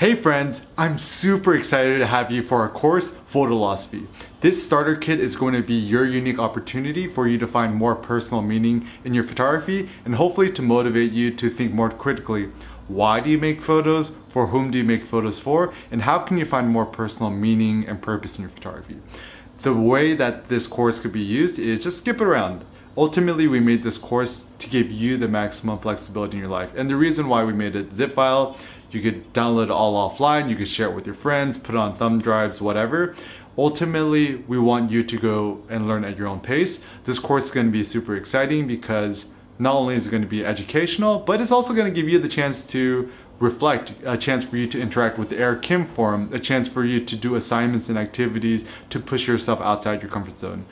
Hey friends, I'm super excited to have you for our course, Photolosophy. This starter kit is going to be your unique opportunity for you to find more personal meaning in your photography and hopefully to motivate you to think more critically. Why do you make photos? For whom do you make photos for? And how can you find more personal meaning and purpose in your photography? The way that this course could be used is just skip it around. Ultimately, we made this course to give you the maximum flexibility in your life. And the reason why we made it zip file, you could download it all offline, you could share it with your friends, put it on thumb drives, whatever. Ultimately, we want you to go and learn at your own pace. This course is going to be super exciting because not only is it going to be educational, but it's also going to give you the chance to reflect, a chance for you to interact with the Eric Kim forum, a chance for you to do assignments and activities to push yourself outside your comfort zone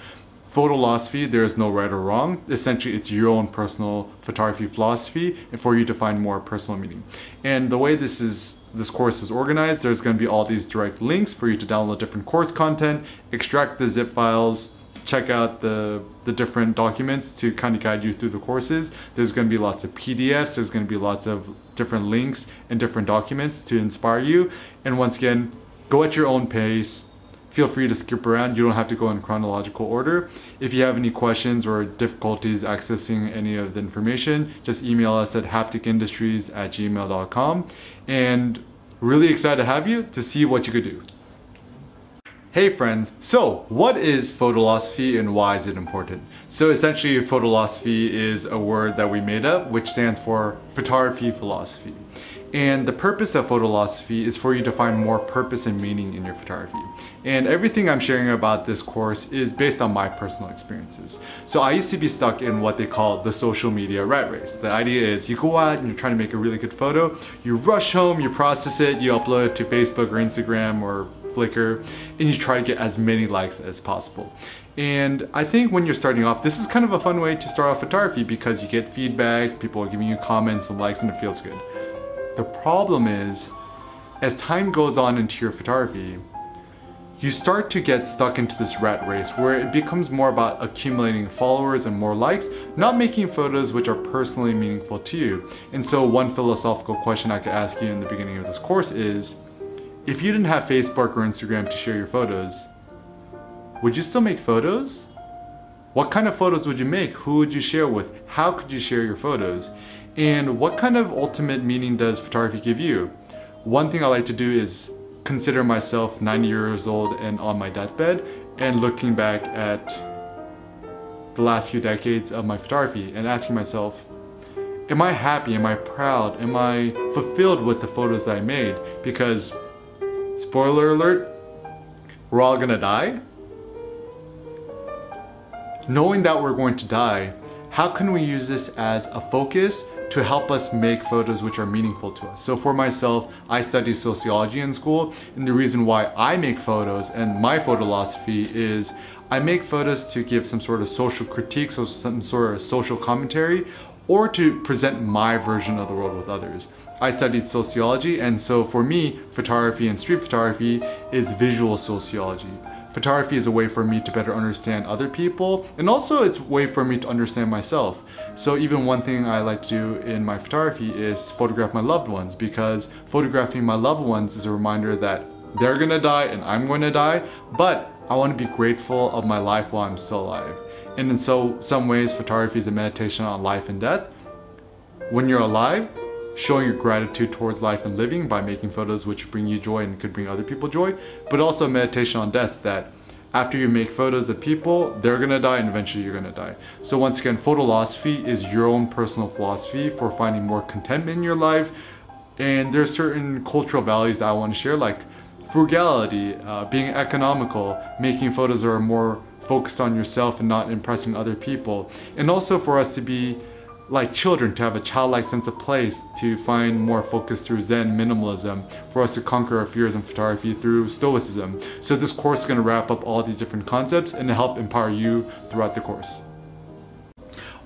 photolosophy, there is no right or wrong. Essentially, it's your own personal photography philosophy and for you to find more personal meaning. And the way this is this course is organized, there's going to be all these direct links for you to download different course content, extract the zip files, check out the, the different documents to kind of guide you through the courses. There's going to be lots of PDFs, there's going to be lots of different links and different documents to inspire you. And once again, go at your own pace, feel free to skip around. You don't have to go in chronological order. If you have any questions or difficulties accessing any of the information, just email us at hapticindustries at gmail.com. And really excited to have you to see what you could do. Hey friends, so what is photolosophy and why is it important? So essentially photolosophy is a word that we made up which stands for photography philosophy. And the purpose of photolosophy is for you to find more purpose and meaning in your photography. And everything I'm sharing about this course is based on my personal experiences. So I used to be stuck in what they call the social media rat race. The idea is you go out and you're trying to make a really good photo, you rush home, you process it, you upload it to Facebook or Instagram or Flickr, and you try to get as many likes as possible. And I think when you're starting off, this is kind of a fun way to start off photography because you get feedback, people are giving you comments and likes and it feels good. The problem is, as time goes on into your photography, you start to get stuck into this rat race where it becomes more about accumulating followers and more likes, not making photos which are personally meaningful to you. And so one philosophical question I could ask you in the beginning of this course is, if you didn't have Facebook or Instagram to share your photos, would you still make photos? What kind of photos would you make? Who would you share with? How could you share your photos? And what kind of ultimate meaning does photography give you? One thing I like to do is consider myself 90 years old and on my deathbed and looking back at the last few decades of my photography and asking myself, am I happy? Am I proud? Am I fulfilled with the photos that I made? Because, spoiler alert, we're all gonna die. Knowing that we're going to die, how can we use this as a focus to help us make photos which are meaningful to us. So for myself, I study sociology in school, and the reason why I make photos and my photolosophy is I make photos to give some sort of social critique, so some sort of social commentary, or to present my version of the world with others. I studied sociology, and so for me, photography and street photography is visual sociology. Photography is a way for me to better understand other people, and also it's a way for me to understand myself. So even one thing I like to do in my photography is photograph my loved ones because photographing my loved ones is a reminder that they're gonna die and I'm gonna die, but I wanna be grateful of my life while I'm still alive. And in so some ways, photography is a meditation on life and death. When you're alive, showing your gratitude towards life and living by making photos which bring you joy and could bring other people joy, but also meditation on death that after you make photos of people, they're gonna die and eventually you're gonna die. So once again, photolosophy is your own personal philosophy for finding more contentment in your life. And there's certain cultural values that I wanna share like frugality, uh, being economical, making photos that are more focused on yourself and not impressing other people. And also for us to be like children to have a childlike sense of place, to find more focus through Zen minimalism, for us to conquer our fears in photography through Stoicism. So this course is going to wrap up all these different concepts and help empower you throughout the course.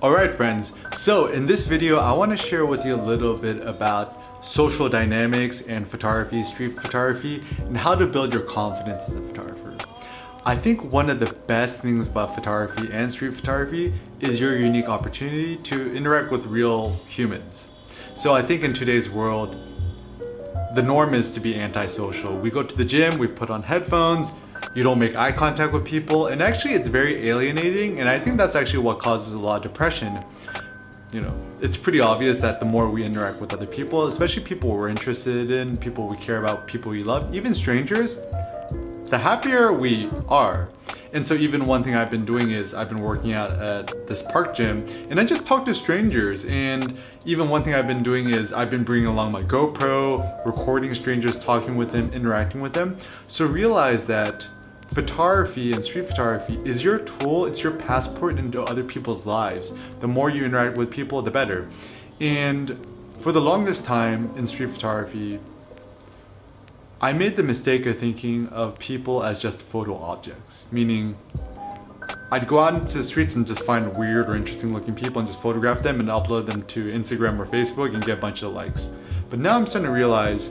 Alright friends, so in this video I want to share with you a little bit about social dynamics and photography, street photography, and how to build your confidence as a photographer. I think one of the best things about photography and street photography is your unique opportunity to interact with real humans. So I think in today's world, the norm is to be antisocial. We go to the gym, we put on headphones, you don't make eye contact with people, and actually it's very alienating, and I think that's actually what causes a lot of depression. You know, it's pretty obvious that the more we interact with other people, especially people we're interested in, people we care about, people we love, even strangers, the happier we are. And so even one thing I've been doing is I've been working out at this park gym and I just talk to strangers and even one thing I've been doing is I've been bringing along my GoPro, recording strangers, talking with them, interacting with them. So realize that photography and street photography is your tool, it's your passport into other people's lives. The more you interact with people, the better. And for the longest time in street photography, I made the mistake of thinking of people as just photo objects, meaning I'd go out into the streets and just find weird or interesting looking people and just photograph them and upload them to Instagram or Facebook and get a bunch of likes. But now I'm starting to realize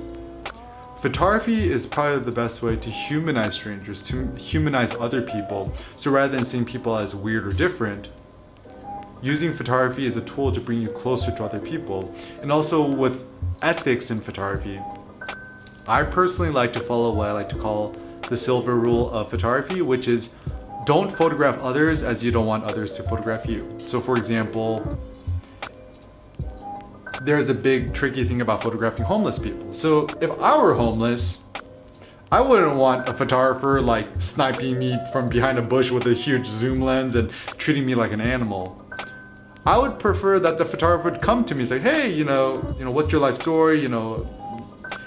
photography is probably the best way to humanize strangers, to humanize other people. So rather than seeing people as weird or different, using photography as a tool to bring you closer to other people. And also with ethics in photography, I personally like to follow what I like to call the silver rule of photography, which is don't photograph others as you don't want others to photograph you. So for example, there's a big tricky thing about photographing homeless people. So if I were homeless, I wouldn't want a photographer like sniping me from behind a bush with a huge zoom lens and treating me like an animal. I would prefer that the photographer would come to me and say, hey, you know, you know, what's your life story? You know,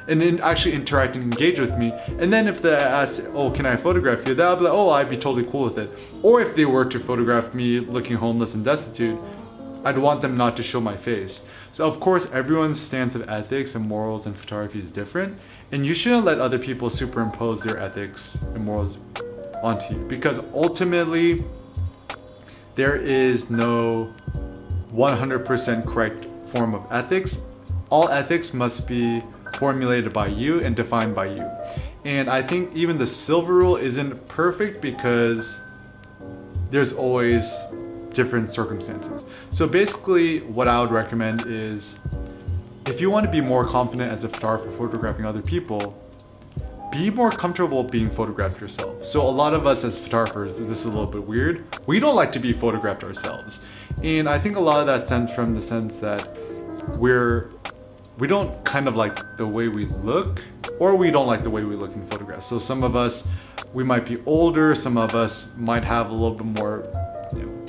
and then actually interact and engage with me. And then if they ask, oh, can I photograph you? They'll be like, oh, I'd be totally cool with it. Or if they were to photograph me looking homeless and destitute, I'd want them not to show my face. So of course, everyone's stance of ethics and morals in photography is different. And you shouldn't let other people superimpose their ethics and morals onto you because ultimately, there is no 100% correct form of ethics. All ethics must be formulated by you and defined by you. And I think even the silver rule isn't perfect because there's always different circumstances. So basically what I would recommend is if you want to be more confident as a photographer photographing other people, be more comfortable being photographed yourself. So a lot of us as photographers, this is a little bit weird, we don't like to be photographed ourselves. And I think a lot of that stems from the sense that we're we don't kind of like the way we look or we don't like the way we look in photographs. So some of us, we might be older, some of us might have a little bit more you know,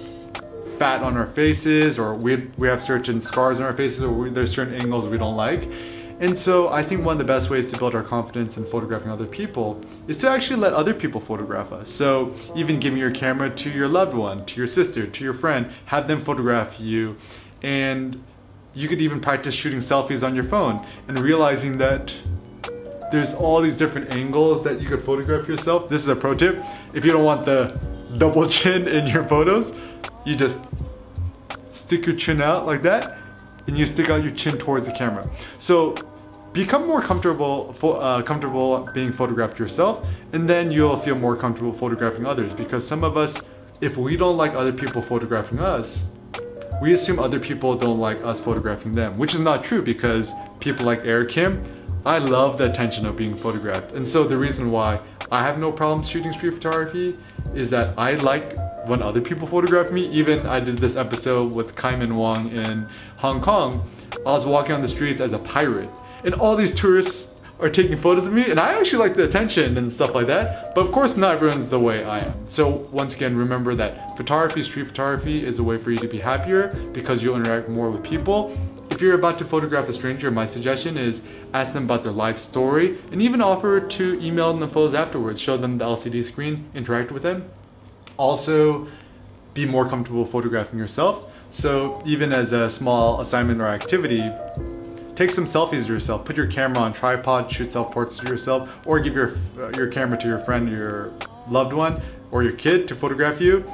fat on our faces or we, we have certain scars on our faces or we, there's certain angles we don't like. And so I think one of the best ways to build our confidence in photographing other people is to actually let other people photograph us. So even giving your camera to your loved one, to your sister, to your friend, have them photograph you and you could even practice shooting selfies on your phone and realizing that there's all these different angles that you could photograph yourself. This is a pro tip. If you don't want the double chin in your photos, you just stick your chin out like that and you stick out your chin towards the camera. So become more comfortable uh, comfortable being photographed yourself and then you'll feel more comfortable photographing others because some of us, if we don't like other people photographing us, we assume other people don't like us photographing them, which is not true because people like Eric Kim, I love the attention of being photographed. And so the reason why I have no problem shooting street photography is that I like when other people photograph me. Even I did this episode with Kai Man Wong in Hong Kong. I was walking on the streets as a pirate and all these tourists are taking photos of me and I actually like the attention and stuff like that. But of course not everyone's the way I am. So once again, remember that photography, street photography is a way for you to be happier because you'll interact more with people. If you're about to photograph a stranger, my suggestion is ask them about their life story and even offer to email them the photos afterwards. Show them the LCD screen, interact with them. Also, be more comfortable photographing yourself. So even as a small assignment or activity, Take some selfies of yourself. Put your camera on tripod, shoot self-portraits of yourself, or give your, uh, your camera to your friend, your loved one, or your kid to photograph you.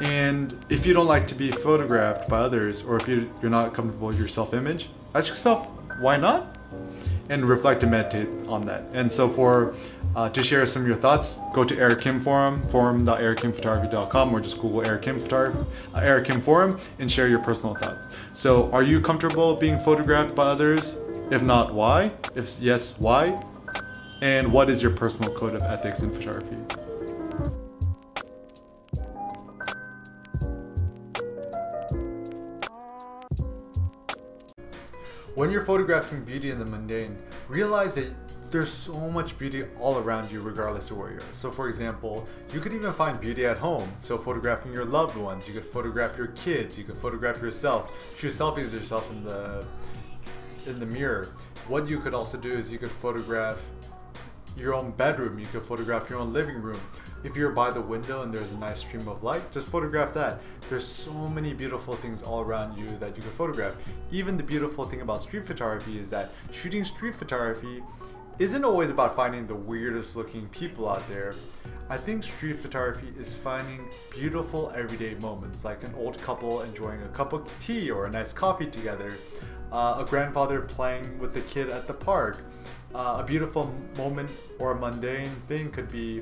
And if you don't like to be photographed by others, or if you, you're not comfortable with your self-image, ask yourself, why not? And reflect and meditate on that. And so for, uh, to share some of your thoughts, go to Eric Kim Forum, forum.erickimphotography.com, or just Google Eric Kim, Photography, uh, Eric Kim Forum, and share your personal thoughts. So are you comfortable being photographed by others? If not, why? If yes, why? And what is your personal code of ethics in photography? When you're photographing beauty in the mundane, realize that there's so much beauty all around you regardless of where you are. So for example, you could even find beauty at home. So photographing your loved ones, you could photograph your kids, you could photograph yourself, shoot selfies of yourself in the in the mirror. What you could also do is you could photograph your own bedroom, you could photograph your own living room. If you're by the window and there's a nice stream of light, just photograph that. There's so many beautiful things all around you that you can photograph. Even the beautiful thing about street photography is that shooting street photography isn't always about finding the weirdest looking people out there. I think street photography is finding beautiful everyday moments, like an old couple enjoying a cup of tea or a nice coffee together, uh, a grandfather playing with the kid at the park. Uh, a beautiful moment or a mundane thing could be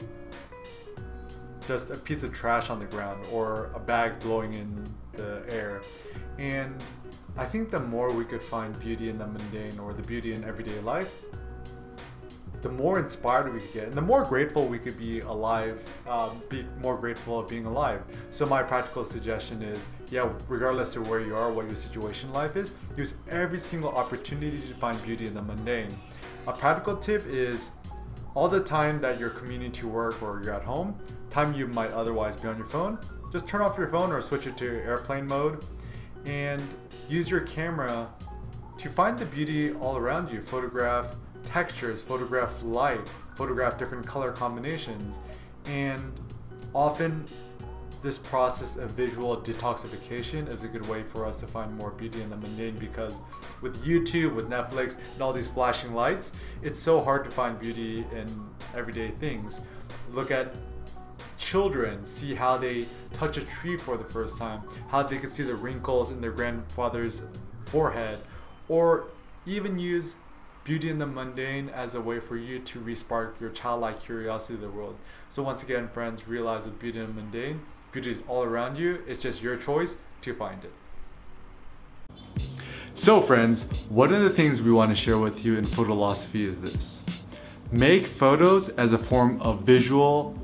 just a piece of trash on the ground or a bag blowing in the air. And I think the more we could find beauty in the mundane or the beauty in everyday life, the more inspired we could get and the more grateful we could be alive, um, be more grateful of being alive. So my practical suggestion is, yeah, regardless of where you are, what your situation life is, use every single opportunity to find beauty in the mundane. A practical tip is all the time that you're commuting to work or you're at home, time you might otherwise be on your phone, just turn off your phone or switch it to airplane mode and use your camera to find the beauty all around you. Photograph textures, photograph light, photograph different color combinations, and often this process of visual detoxification is a good way for us to find more beauty in the mundane because with YouTube, with Netflix, and all these flashing lights, it's so hard to find beauty in everyday things. Look at children, see how they touch a tree for the first time, how they can see the wrinkles in their grandfather's forehead, or even use beauty in the mundane as a way for you to respark your childlike curiosity of the world. So once again, friends, realize that beauty in the mundane, beauty is all around you. It's just your choice to find it. So friends, one of the things we want to share with you in photolosophy is this. Make photos as a form of visual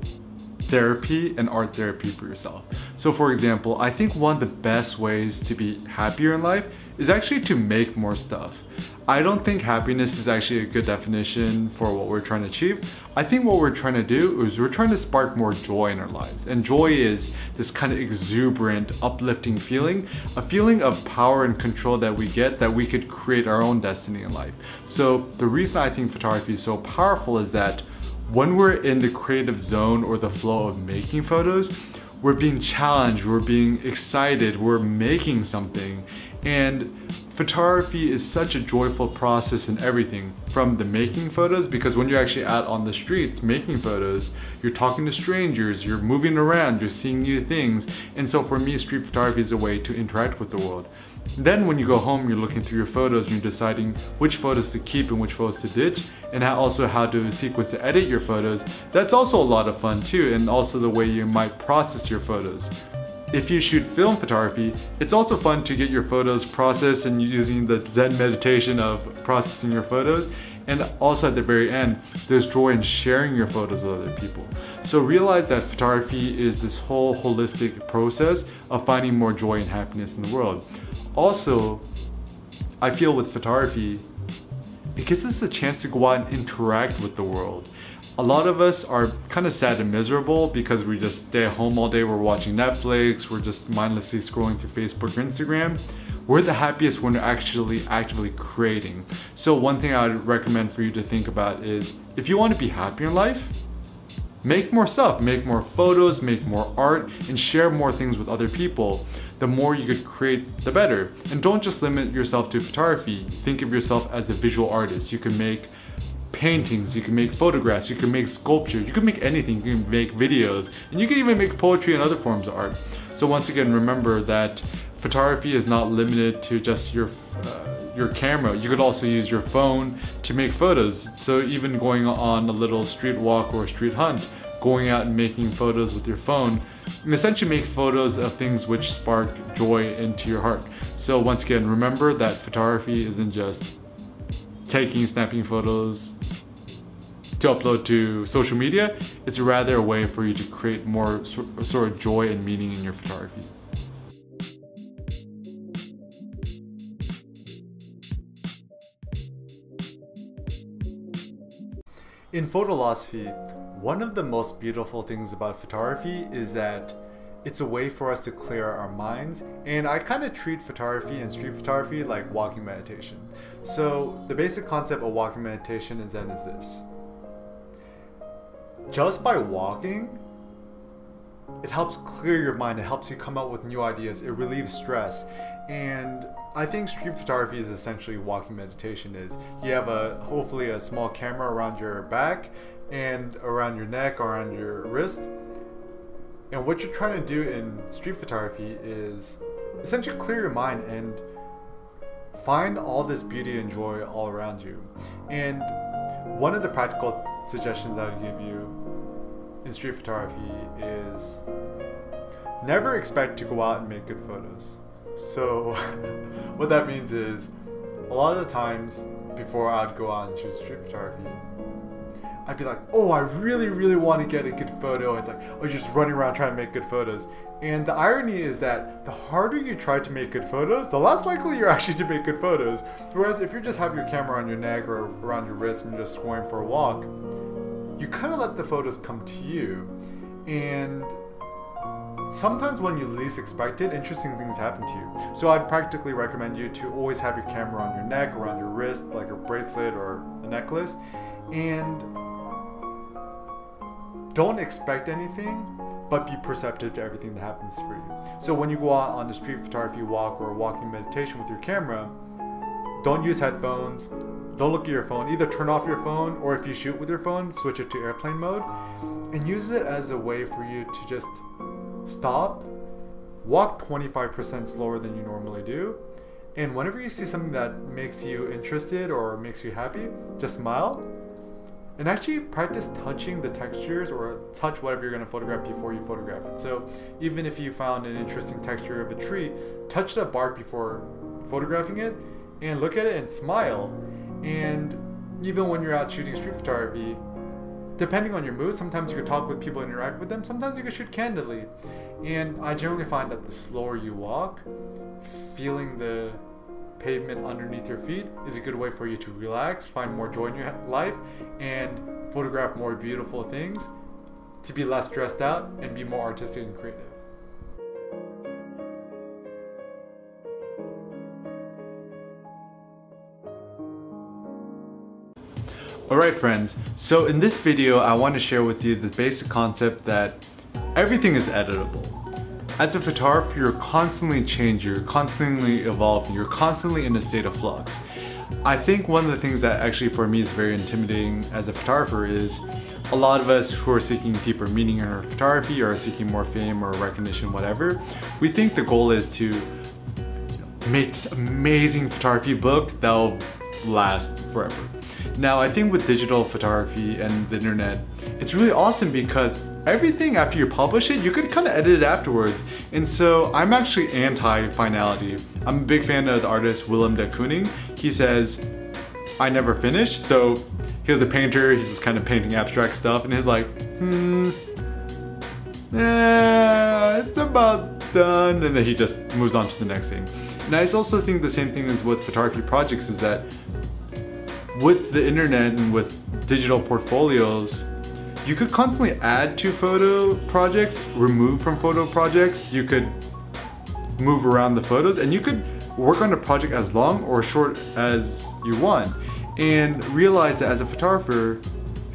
therapy and art therapy for yourself. So for example, I think one of the best ways to be happier in life is actually to make more stuff. I don't think happiness is actually a good definition for what we're trying to achieve. I think what we're trying to do is we're trying to spark more joy in our lives. And joy is this kind of exuberant, uplifting feeling, a feeling of power and control that we get that we could create our own destiny in life. So the reason I think photography is so powerful is that when we're in the creative zone or the flow of making photos, we're being challenged, we're being excited, we're making something. And photography is such a joyful process in everything from the making photos because when you're actually out on the streets making photos you're talking to strangers you're moving around you're seeing new things and so for me street photography is a way to interact with the world then when you go home, you're looking through your photos and you're deciding which photos to keep and which photos to ditch and how, also how to sequence to edit your photos. That's also a lot of fun too and also the way you might process your photos. If you shoot film photography, it's also fun to get your photos processed and using the Zen meditation of processing your photos. And also at the very end, there's joy in sharing your photos with other people. So realize that photography is this whole holistic process of finding more joy and happiness in the world. Also, I feel with photography, it gives us a chance to go out and interact with the world. A lot of us are kind of sad and miserable because we just stay at home all day, we're watching Netflix, we're just mindlessly scrolling through Facebook or Instagram. We're the happiest when we're actually actively creating. So one thing I would recommend for you to think about is if you want to be happy in life, make more stuff, make more photos, make more art, and share more things with other people the more you could create, the better. And don't just limit yourself to photography. Think of yourself as a visual artist. You can make paintings, you can make photographs, you can make sculptures, you can make anything, you can make videos, and you can even make poetry and other forms of art. So once again, remember that photography is not limited to just your uh, your camera. You could also use your phone to make photos. So even going on a little street walk or street hunt, going out and making photos with your phone and essentially make photos of things which spark joy into your heart. So once again, remember that photography isn't just taking, snapping photos to upload to social media. It's rather a way for you to create more sort of joy and meaning in your photography. In photolosophy, one of the most beautiful things about photography is that it's a way for us to clear our minds and I kind of treat photography and street photography like walking meditation. So the basic concept of walking meditation is Zen is this. Just by walking, it helps clear your mind, it helps you come up with new ideas, it relieves stress. And I think street photography is essentially walking meditation is you have a hopefully a small camera around your back and around your neck or around your wrist. And what you're trying to do in street photography is essentially clear your mind and find all this beauty and joy all around you. And one of the practical suggestions I would give you in street photography is never expect to go out and make good photos. So, what that means is a lot of the times before I'd go out and shoot street photography, I'd be like, oh, I really, really want to get a good photo. It's like, oh, you're just running around trying to make good photos. And the irony is that the harder you try to make good photos, the less likely you're actually to make good photos. Whereas if you just have your camera on your neck or around your wrist and you're just going for a walk, you kind of let the photos come to you. And sometimes when you least expect it, interesting things happen to you. So I'd practically recommend you to always have your camera on your neck, around your wrist, like a bracelet or a necklace. And don't expect anything, but be perceptive to everything that happens for you. So when you go out on the street photography walk or walking meditation with your camera, don't use headphones, don't look at your phone. Either turn off your phone or if you shoot with your phone, switch it to airplane mode and use it as a way for you to just stop, walk 25% slower than you normally do, and whenever you see something that makes you interested or makes you happy, just smile and actually practice touching the textures or touch whatever you're going to photograph before you photograph it. So even if you found an interesting texture of a tree, touch the bark before photographing it and look at it and smile. And even when you're out shooting street photography, depending on your mood, sometimes you could talk with people interact with them, sometimes you could shoot candidly. And I generally find that the slower you walk, feeling the pavement underneath your feet is a good way for you to relax, find more joy in your life, and photograph more beautiful things to be less stressed out and be more artistic and creative. Alright friends, so in this video I want to share with you the basic concept that everything is editable. As a photographer, you're constantly changing, you're constantly evolving, you're constantly in a state of flux. I think one of the things that actually for me is very intimidating as a photographer is a lot of us who are seeking deeper meaning in our photography or seeking more fame or recognition, whatever, we think the goal is to make this amazing photography book that'll last forever. Now, I think with digital photography and the internet, it's really awesome because everything after you publish it, you could kind of edit it afterwards. And so I'm actually anti-finality. I'm a big fan of the artist Willem de Kooning. He says, I never finish. So he was a painter, he's just kind of painting abstract stuff and he's like, hmm, eh, it's about done. And then he just moves on to the next thing. And I also think the same thing is with photography projects is that with the internet and with digital portfolios, you could constantly add to photo projects, remove from photo projects. You could move around the photos and you could work on a project as long or short as you want and realize that as a photographer,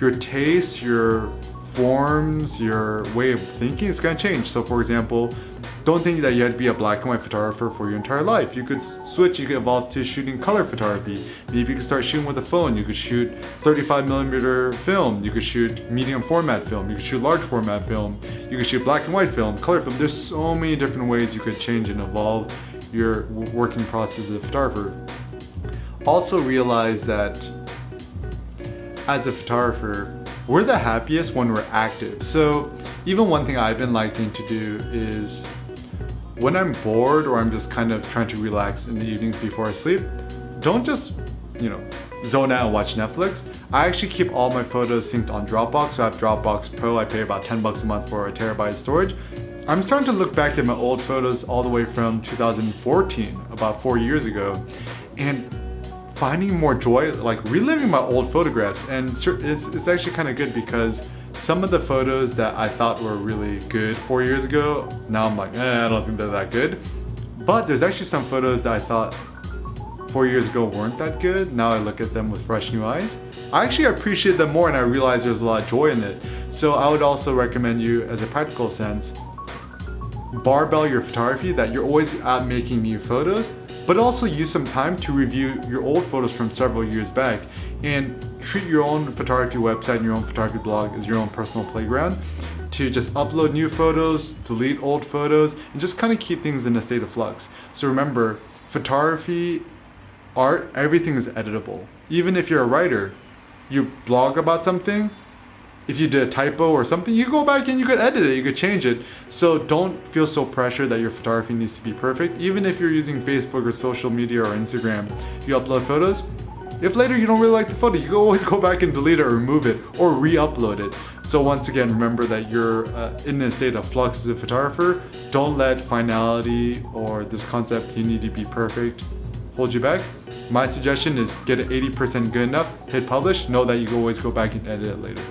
your taste, your forms, your way of thinking is gonna change. So for example, don't think that you have to be a black and white photographer for your entire life. You could switch, you could evolve to shooting color photography. Maybe you could start shooting with a phone. You could shoot 35 millimeter film. You could shoot medium format film. You could shoot large format film. You could shoot black and white film, color film. There's so many different ways you could change and evolve your working process as a photographer. Also realize that as a photographer, we're the happiest when we're active. So even one thing I've been liking to do is when I'm bored or I'm just kind of trying to relax in the evenings before I sleep, don't just, you know, zone out and watch Netflix. I actually keep all my photos synced on Dropbox. So I have Dropbox Pro. I pay about 10 bucks a month for a terabyte storage. I'm starting to look back at my old photos all the way from 2014, about four years ago, and finding more joy, like reliving my old photographs. And it's, it's actually kind of good because some of the photos that I thought were really good four years ago, now I'm like, eh, I don't think they're that good. But there's actually some photos that I thought four years ago weren't that good. Now I look at them with fresh new eyes. I actually appreciate them more and I realize there's a lot of joy in it. So I would also recommend you as a practical sense, barbell your photography that you're always making new photos, but also use some time to review your old photos from several years back and treat your own photography website and your own photography blog as your own personal playground to just upload new photos, delete old photos, and just kind of keep things in a state of flux. So remember, photography, art, everything is editable. Even if you're a writer, you blog about something, if you did a typo or something, you go back and you could edit it, you could change it. So don't feel so pressured that your photography needs to be perfect. Even if you're using Facebook or social media or Instagram, you upload photos. If later you don't really like the photo, you can always go back and delete it or remove it or re-upload it. So once again, remember that you're uh, in a state of flux as a photographer. Don't let finality or this concept you need to be perfect hold you back. My suggestion is get it 80% good enough, hit publish, know that you can always go back and edit it later.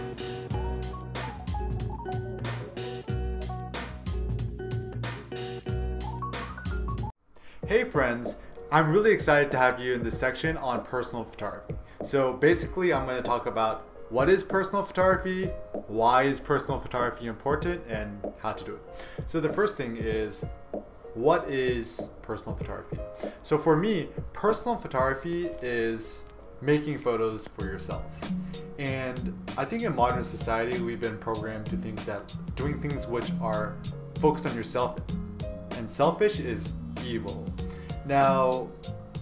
Hey friends, I'm really excited to have you in this section on personal photography. So basically I'm going to talk about what is personal photography, why is personal photography important, and how to do it. So the first thing is, what is personal photography? So for me, personal photography is making photos for yourself. And I think in modern society, we've been programmed to think that doing things which are focused on yourself and selfish is evil. Now,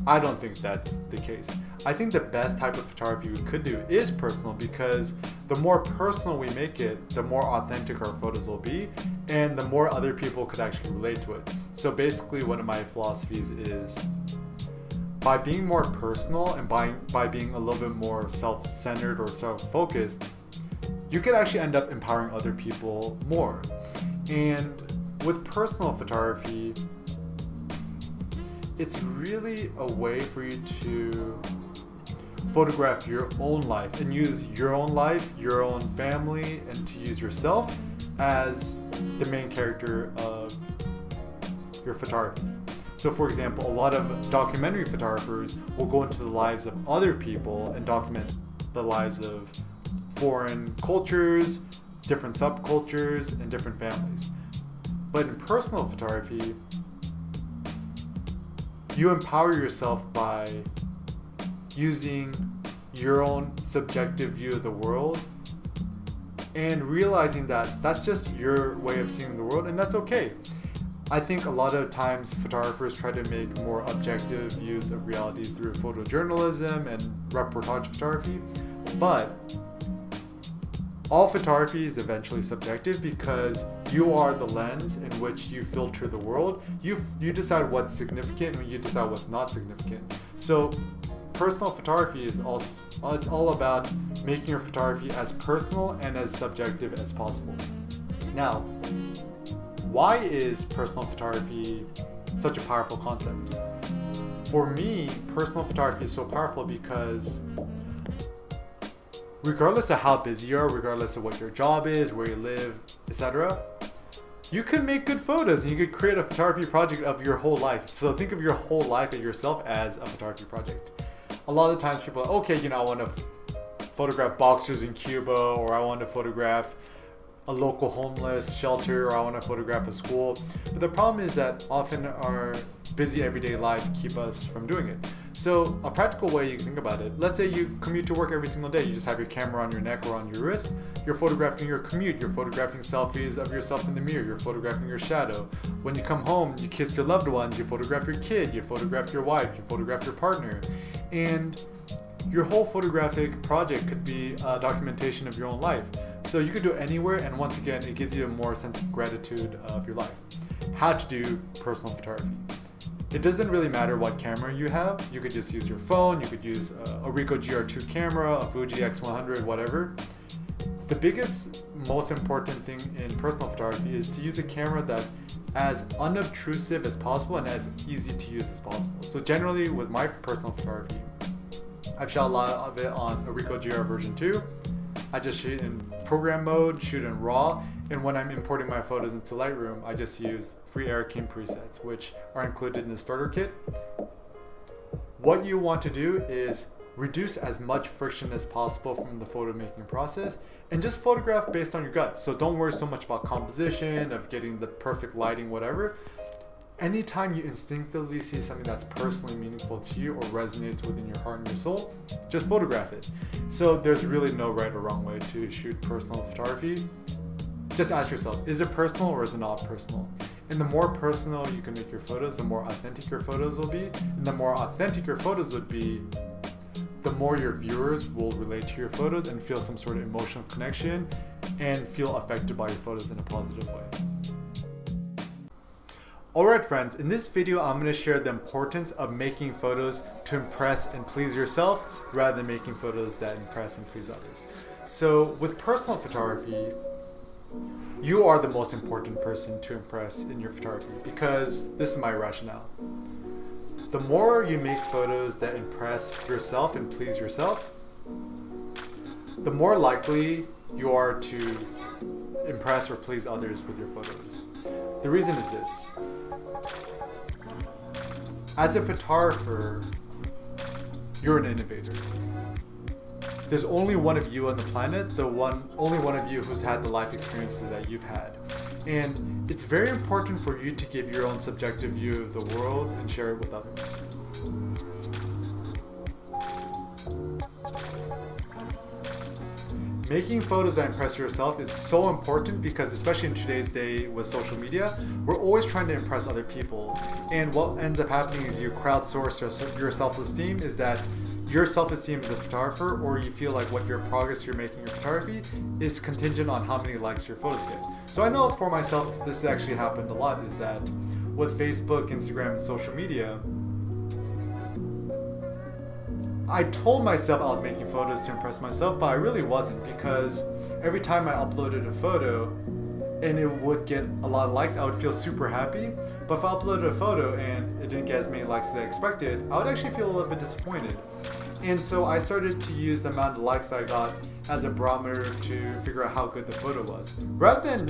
I don't think that's the case. I think the best type of photography we could do is personal because the more personal we make it, the more authentic our photos will be and the more other people could actually relate to it. So basically one of my philosophies is by being more personal and by, by being a little bit more self-centered or self-focused, you could actually end up empowering other people more. And with personal photography, it's really a way for you to photograph your own life and use your own life, your own family, and to use yourself as the main character of your photography. So, for example, a lot of documentary photographers will go into the lives of other people and document the lives of foreign cultures, different subcultures, and different families. But in personal photography, you empower yourself by using your own subjective view of the world and realizing that that's just your way of seeing the world and that's okay. I think a lot of times photographers try to make more objective views of reality through photojournalism and reportage photography, but all photography is eventually subjective because you are the lens in which you filter the world. You you decide what's significant and you decide what's not significant. So personal photography is all it's all about making your photography as personal and as subjective as possible. Now, why is personal photography such a powerful concept? For me, personal photography is so powerful because regardless of how busy you are, regardless of what your job is, where you live, etc., you can make good photos and you could create a photography project of your whole life. So think of your whole life and yourself as a photography project. A lot of times people are, okay, you know, I want to photograph boxers in Cuba or I want to photograph a local homeless shelter or I want to photograph a school. But the problem is that often our busy everyday lives keep us from doing it. So a practical way you can think about it, let's say you commute to work every single day. You just have your camera on your neck or on your wrist. You're photographing your commute. You're photographing selfies of yourself in the mirror. You're photographing your shadow. When you come home, you kiss your loved ones. You photograph your kid. You photograph your wife. You photograph your partner. And your whole photographic project could be a documentation of your own life. So you could do it anywhere, and once again, it gives you a more sense of gratitude of your life. How to do personal photography. It doesn't really matter what camera you have. You could just use your phone, you could use a, a Ricoh GR2 camera, a Fuji X100, whatever. The biggest, most important thing in personal photography is to use a camera that's as unobtrusive as possible and as easy to use as possible. So generally with my personal photography, I've shot a lot of it on a Ricoh GR version 2. I just shoot in program mode, shoot in RAW, and when I'm importing my photos into Lightroom, I just use free Eric Kim presets, which are included in the starter kit. What you want to do is reduce as much friction as possible from the photo making process and just photograph based on your gut. So don't worry so much about composition, of getting the perfect lighting, whatever. Anytime you instinctively see something that's personally meaningful to you or resonates within your heart and your soul, just photograph it. So there's really no right or wrong way to shoot personal photography. Just ask yourself, is it personal or is it not personal? And the more personal you can make your photos, the more authentic your photos will be. And the more authentic your photos would be, the more your viewers will relate to your photos and feel some sort of emotional connection and feel affected by your photos in a positive way. Alright friends, in this video I'm going to share the importance of making photos to impress and please yourself rather than making photos that impress and please others. So with personal photography, you are the most important person to impress in your photography because this is my rationale the more you make photos that impress yourself and please yourself, the more likely you are to impress or please others with your photos. The reason is this. As a photographer, you're an innovator. There's only one of you on the planet, the one only one of you who's had the life experiences that you've had. And it's very important for you to give your own subjective view of the world and share it with others. Making photos that impress yourself is so important because especially in today's day with social media, we're always trying to impress other people. And what ends up happening is you crowdsource your self-esteem is that your self-esteem as a photographer or you feel like what your progress you're making in photography is contingent on how many likes your photos get. So I know for myself this actually happened a lot is that with Facebook, Instagram, and social media, I told myself I was making photos to impress myself, but I really wasn't because every time I uploaded a photo and it would get a lot of likes, I would feel super happy. But if I uploaded a photo and it didn't get as many likes as I expected, I would actually feel a little bit disappointed. And so I started to use the amount of likes I got as a barometer to figure out how good the photo was. Rather than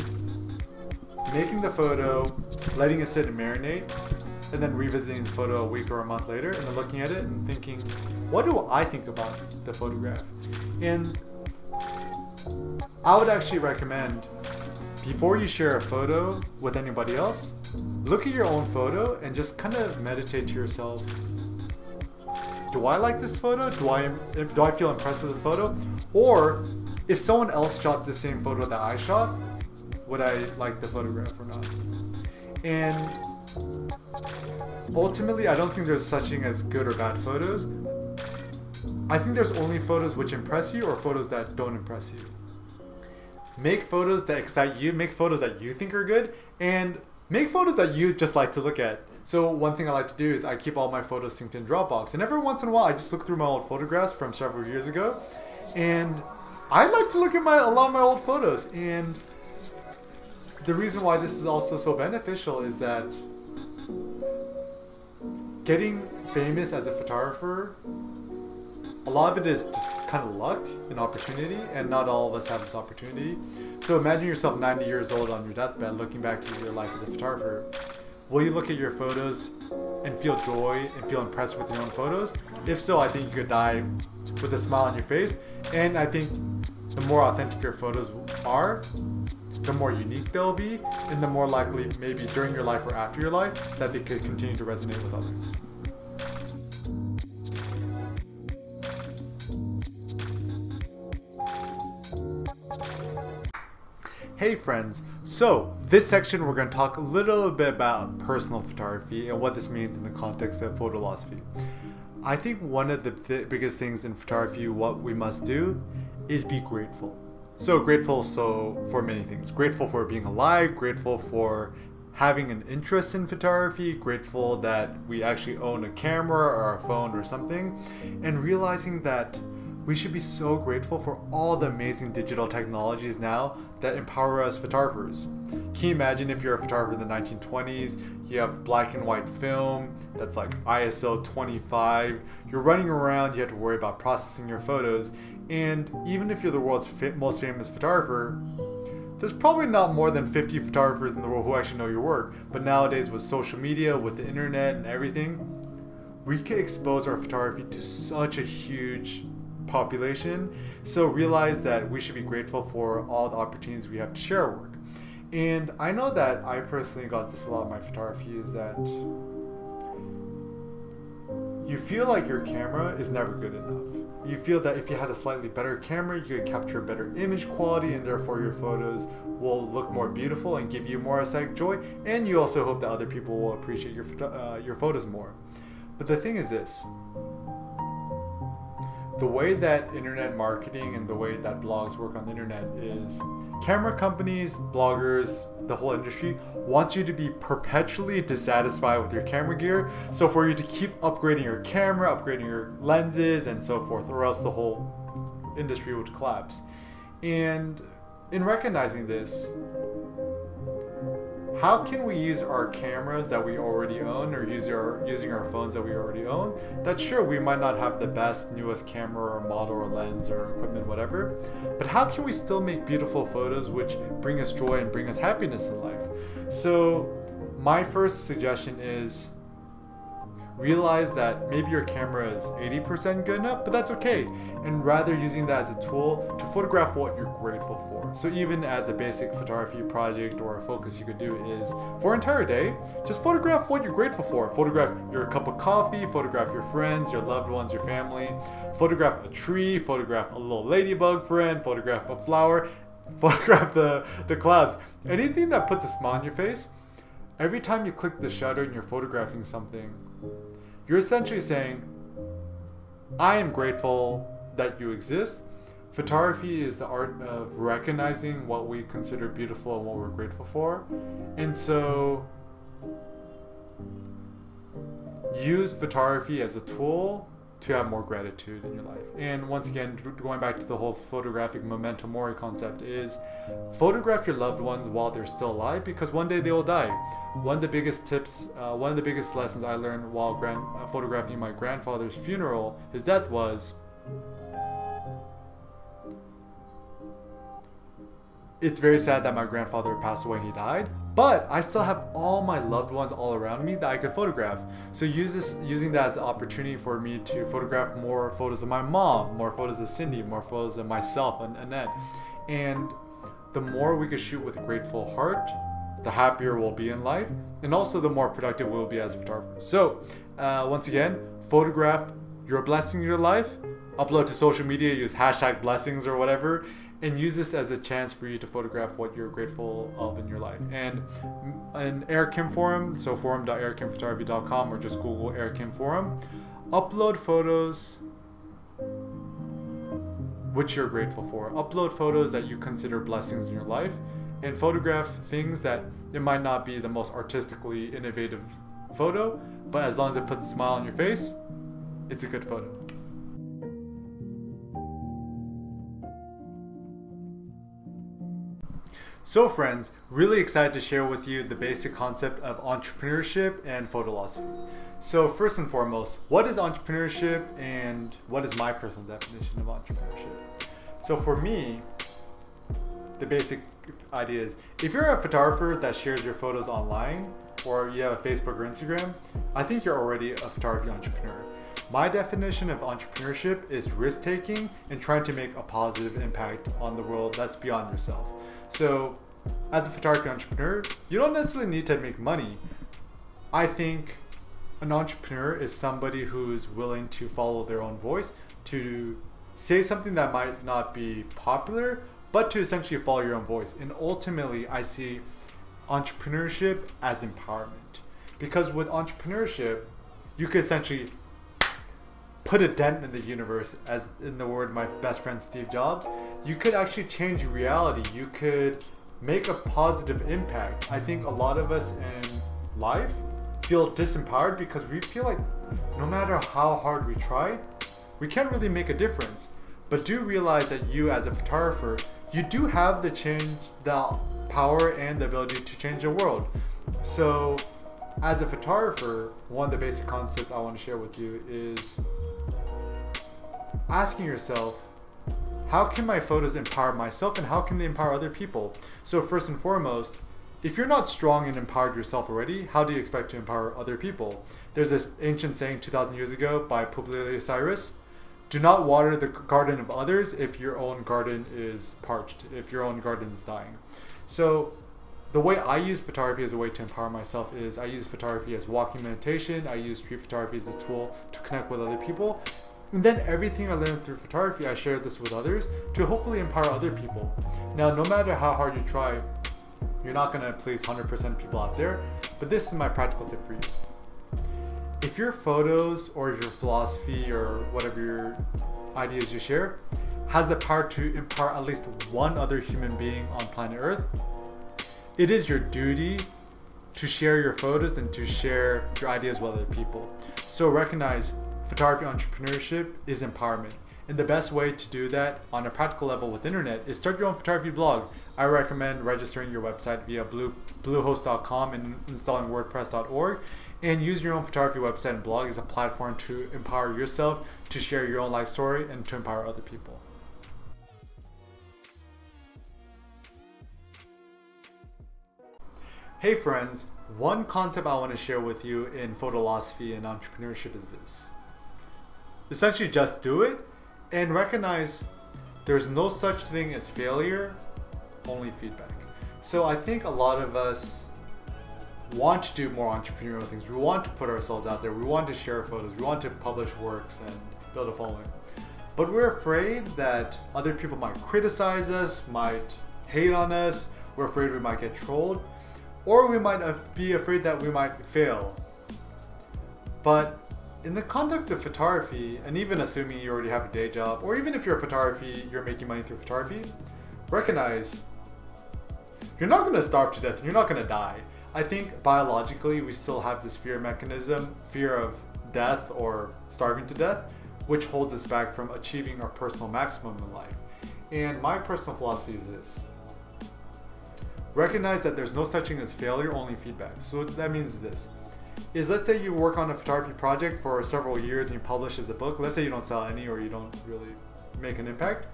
making the photo, letting it sit and marinate, and then revisiting the photo a week or a month later and then looking at it and thinking, what do I think about the photograph? And I would actually recommend before you share a photo with anybody else, look at your own photo and just kind of meditate to yourself. Do I like this photo? Do I do I feel impressed with the photo? Or if someone else shot the same photo that I shot, would I like the photograph or not? And ultimately, I don't think there's such thing as good or bad photos. I think there's only photos which impress you or photos that don't impress you. Make photos that excite you, make photos that you think are good, and make photos that you just like to look at. So one thing I like to do is I keep all my photos synced in Dropbox, and every once in a while I just look through my old photographs from several years ago, and I like to look at my a lot of my old photos. And the reason why this is also so beneficial is that getting famous as a photographer, a lot of it is just kind of luck and opportunity, and not all of us have this opportunity. So imagine yourself 90 years old on your deathbed looking back at your life as a photographer. Will you look at your photos and feel joy and feel impressed with your own photos? If so, I think you could die with a smile on your face. And I think the more authentic your photos are, the more unique they'll be, and the more likely, maybe during your life or after your life, that they could continue to resonate with others. Hey friends, so this section we're going to talk a little bit about personal photography and what this means in the context of photo photolosophy. I think one of the th biggest things in photography, what we must do, is be grateful. So grateful so for many things. Grateful for being alive, grateful for having an interest in photography, grateful that we actually own a camera or a phone or something, and realizing that we should be so grateful for all the amazing digital technologies now that empower us photographers. Can you imagine if you're a photographer in the 1920s, you have black and white film that's like ISO 25, you're running around, you have to worry about processing your photos, and even if you're the world's most famous photographer, there's probably not more than 50 photographers in the world who actually know your work. But nowadays, with social media, with the internet, and everything, we can expose our photography to such a huge population. So realize that we should be grateful for all the opportunities we have to share our work. And I know that I personally got this a lot in my photography is that you feel like your camera is never good enough you feel that if you had a slightly better camera, you could capture better image quality and therefore your photos will look more beautiful and give you more aesthetic joy. And you also hope that other people will appreciate your, uh, your photos more. But the thing is this the way that internet marketing and the way that blogs work on the internet is camera companies, bloggers, the whole industry wants you to be perpetually dissatisfied with your camera gear. So for you to keep upgrading your camera, upgrading your lenses and so forth, or else the whole industry would collapse. And in recognizing this, how can we use our cameras that we already own or use our, using our phones that we already own? That sure, we might not have the best, newest camera or model or lens or equipment, whatever, but how can we still make beautiful photos which bring us joy and bring us happiness in life? So, my first suggestion is realize that maybe your camera is 80% good enough, but that's okay. And rather using that as a tool to photograph what you're grateful for. So even as a basic photography project or a focus you could do is for an entire day, just photograph what you're grateful for. Photograph your cup of coffee, photograph your friends, your loved ones, your family, photograph a tree, photograph a little ladybug friend, photograph a flower, photograph the, the clouds. Anything that puts a smile on your face, every time you click the shutter and you're photographing something, you're essentially saying, I am grateful that you exist. Photography is the art of recognizing what we consider beautiful and what we're grateful for. And so use photography as a tool to have more gratitude in your life. And once again, going back to the whole photographic memento mori concept is photograph your loved ones while they're still alive because one day they will die. One of the biggest tips, uh, one of the biggest lessons I learned while grand, uh, photographing my grandfather's funeral, his death was it's very sad that my grandfather passed away and he died but I still have all my loved ones all around me that I could photograph. So use this using that as an opportunity for me to photograph more photos of my mom, more photos of Cindy, more photos of myself and Annette. And the more we could shoot with a grateful heart, the happier we'll be in life, and also the more productive we'll be as photographers. So, uh, once again, photograph your blessings in your life, upload to social media, use hashtag blessings or whatever, and use this as a chance for you to photograph what you're grateful of in your life. And an Eric Kim forum, so forum.ericKimphotography.com or just Google Eric Kim forum, upload photos which you're grateful for. Upload photos that you consider blessings in your life and photograph things that it might not be the most artistically innovative photo, but as long as it puts a smile on your face, it's a good photo. So friends, really excited to share with you the basic concept of entrepreneurship and photolosophy. So first and foremost, what is entrepreneurship and what is my personal definition of entrepreneurship? So for me, the basic idea is if you're a photographer that shares your photos online or you have a Facebook or Instagram, I think you're already a photography entrepreneur. My definition of entrepreneurship is risk taking and trying to make a positive impact on the world that's beyond yourself. So, as a photography entrepreneur, you don't necessarily need to make money. I think an entrepreneur is somebody who's willing to follow their own voice, to say something that might not be popular, but to essentially follow your own voice. And ultimately, I see entrepreneurship as empowerment. Because with entrepreneurship, you could essentially put a dent in the universe, as in the word my best friend Steve Jobs, you could actually change reality. You could make a positive impact. I think a lot of us in life feel disempowered because we feel like no matter how hard we try, we can't really make a difference. But do realize that you as a photographer, you do have the change, the power and the ability to change the world. So as a photographer, one of the basic concepts I want to share with you is asking yourself, how can my photos empower myself and how can they empower other people? So first and foremost, if you're not strong and empowered yourself already, how do you expect to empower other people? There's this ancient saying 2,000 years ago by Publius Syrus, do not water the garden of others if your own garden is parched, if your own garden is dying. So the way I use photography as a way to empower myself is I use photography as walking meditation. I use street photography as a tool to connect with other people. And then everything I learned through photography, I share this with others to hopefully empower other people. Now, no matter how hard you try, you're not gonna please 100% people out there, but this is my practical tip for you. If your photos or your philosophy or whatever your ideas you share has the power to empower at least one other human being on planet Earth, it is your duty to share your photos and to share your ideas with other people. So recognize photography entrepreneurship is empowerment. And the best way to do that on a practical level with internet is start your own photography blog. I recommend registering your website via blue, bluehost.com and installing wordpress.org and use your own photography website and blog as a platform to empower yourself to share your own life story and to empower other people. Hey friends, one concept I want to share with you in photolosophy and entrepreneurship is this. Essentially just do it and recognize there's no such thing as failure, only feedback. So I think a lot of us want to do more entrepreneurial things. We want to put ourselves out there. We want to share photos. We want to publish works and build a following. But we're afraid that other people might criticize us, might hate on us. We're afraid we might get trolled or we might be afraid that we might fail. But in the context of photography, and even assuming you already have a day job, or even if you're a photography, you're making money through photography, recognize you're not going to starve to death and you're not going to die. I think biologically we still have this fear mechanism, fear of death or starving to death, which holds us back from achieving our personal maximum in life. And my personal philosophy is this Recognize that there's no such thing as failure, only feedback. So that means this. Is let's say you work on a photography project for several years and you publish as a book. Let's say you don't sell any or you don't really make an impact.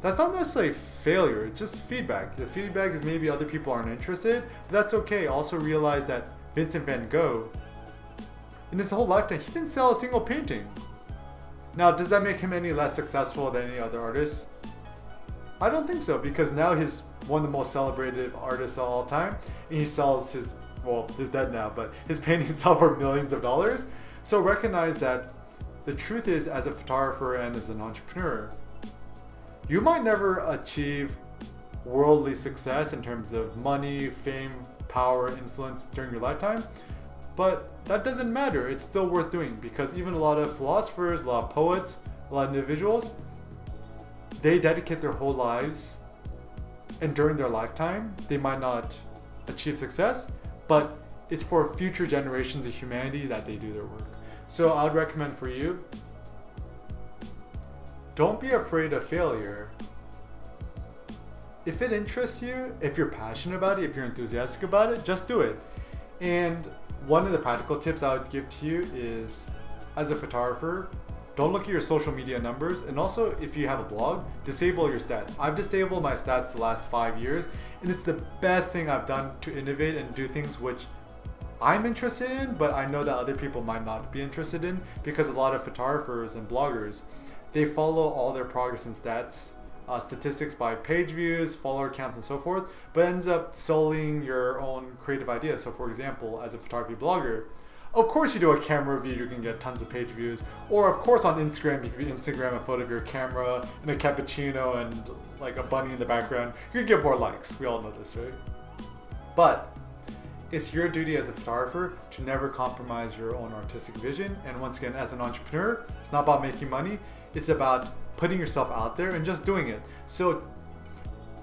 That's not necessarily failure, it's just feedback. The feedback is maybe other people aren't interested, but that's okay. Also realize that Vincent van Gogh, in his whole lifetime, he didn't sell a single painting. Now, does that make him any less successful than any other artist? I don't think so because now he's one of the most celebrated artists of all time. And he sells his, well, he's dead now, but his paintings sell for millions of dollars. So recognize that the truth is, as a photographer and as an entrepreneur, you might never achieve worldly success in terms of money, fame, power, influence during your lifetime. But that doesn't matter. It's still worth doing because even a lot of philosophers, a lot of poets, a lot of individuals, they dedicate their whole lives and during their lifetime they might not achieve success but it's for future generations of humanity that they do their work. So i would recommend for you don't be afraid of failure. If it interests you if you're passionate about it if you're enthusiastic about it just do it. And one of the practical tips i would give to you is as a photographer don't look at your social media numbers. And also, if you have a blog, disable your stats. I've disabled my stats the last five years, and it's the best thing I've done to innovate and do things which I'm interested in, but I know that other people might not be interested in because a lot of photographers and bloggers, they follow all their progress and stats, uh, statistics by page views, follower counts, and so forth, but ends up sullying your own creative ideas. So, for example, as a photography blogger, of course you do a camera review, you can get tons of page views. Or of course on Instagram, you Instagram a photo of your camera and a cappuccino and like a bunny in the background, you can get more likes. We all know this, right? But it's your duty as a photographer to never compromise your own artistic vision. And once again, as an entrepreneur, it's not about making money. It's about putting yourself out there and just doing it. So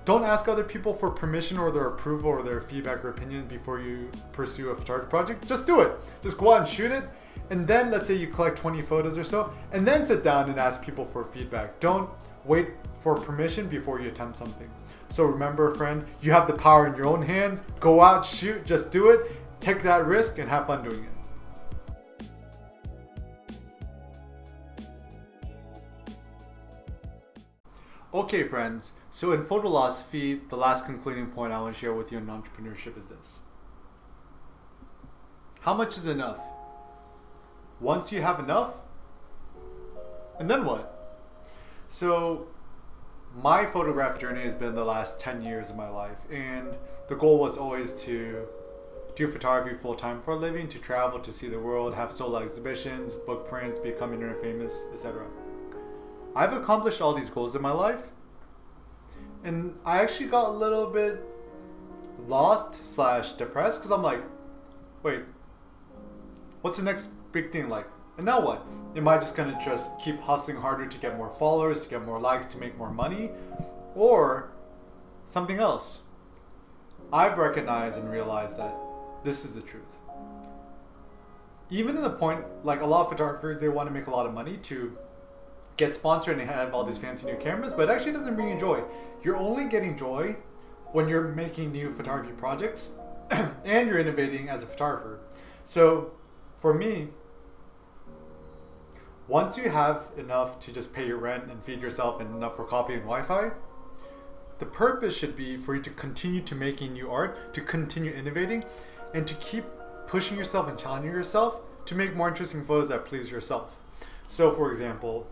don't ask other people for permission or their approval or their feedback or opinion before you pursue a photography project. Just do it. Just go out and shoot it. And then let's say you collect 20 photos or so, and then sit down and ask people for feedback. Don't wait for permission before you attempt something. So remember, friend, you have the power in your own hands. Go out, shoot, just do it. Take that risk and have fun doing it. Okay, friends, so in photolosophy, the last concluding point I want to share with you in entrepreneurship is this. How much is enough? Once you have enough, and then what? So, my photograph journey has been the last 10 years of my life, and the goal was always to do photography full time for a living, to travel, to see the world, have solo exhibitions, book prints, become internet famous, etc. I've accomplished all these goals in my life, and I actually got a little bit lost slash depressed because I'm like, wait, what's the next big thing like? And now what? Am I just gonna just keep hustling harder to get more followers, to get more likes, to make more money? Or something else? I've recognized and realized that this is the truth. Even in the point, like a lot of photographers, they want to make a lot of money to get sponsored and have all these fancy new cameras, but it actually doesn't bring you joy. You're only getting joy when you're making new photography projects and you're innovating as a photographer. So for me, once you have enough to just pay your rent and feed yourself and enough for coffee and Wi-Fi, the purpose should be for you to continue to making new art, to continue innovating, and to keep pushing yourself and challenging yourself to make more interesting photos that please yourself. So for example,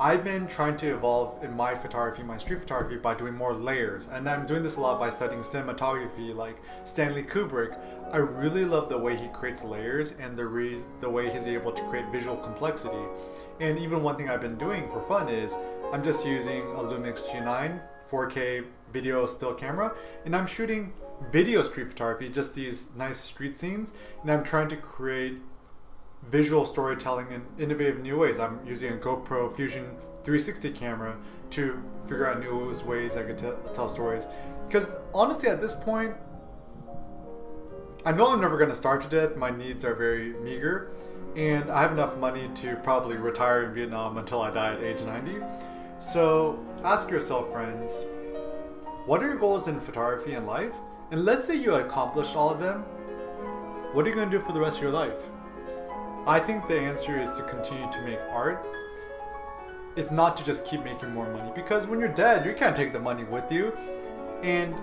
I've been trying to evolve in my photography, my street photography, by doing more layers. And I'm doing this a lot by studying cinematography like Stanley Kubrick. I really love the way he creates layers and the, the way he's able to create visual complexity. And even one thing I've been doing for fun is I'm just using a Lumix G9 4K video still camera and I'm shooting video street photography, just these nice street scenes. And I'm trying to create visual storytelling in innovative new ways. I'm using a GoPro Fusion 360 camera to figure out new ways I could t- tell stories. Because honestly, at this point, I know I'm never going to starve to death. My needs are very meager, and I have enough money to probably retire in Vietnam until I die at age 90. So ask yourself, friends, what are your goals in photography and life? And let's say you accomplish all of them. What are you going to do for the rest of your life? I think the answer is to continue to make art. It's not to just keep making more money because when you're dead, you can't take the money with you. And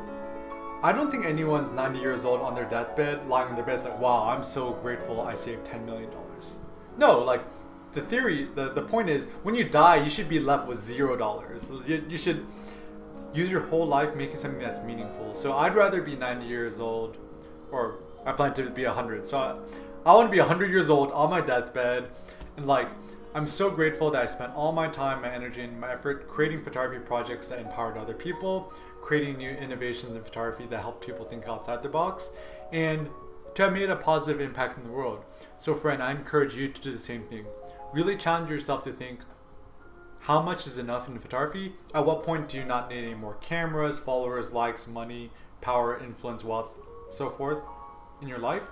I don't think anyone's 90 years old on their deathbed, lying in their bed, like, wow, I'm so grateful I saved $10 million. No, like, the theory, the, the point is, when you die, you should be left with zero dollars. You, you should use your whole life making something that's meaningful. So I'd rather be 90 years old, or I plan to be 100. So I want to be 100 years old on my deathbed and like I'm so grateful that I spent all my time, my energy, and my effort creating photography projects that empowered other people, creating new innovations in photography that help people think outside the box, and to have made a positive impact in the world. So, friend, I encourage you to do the same thing. Really challenge yourself to think how much is enough in photography? At what point do you not need any more cameras, followers, likes, money, power, influence, wealth, so forth in your life?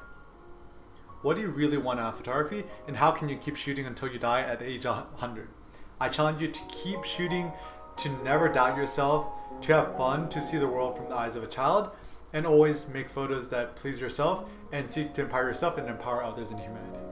What do you really want out of photography, and how can you keep shooting until you die at age 100? I challenge you to keep shooting, to never doubt yourself, to have fun, to see the world from the eyes of a child, and always make photos that please yourself and seek to empower yourself and empower others in humanity.